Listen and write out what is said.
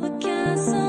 the castle.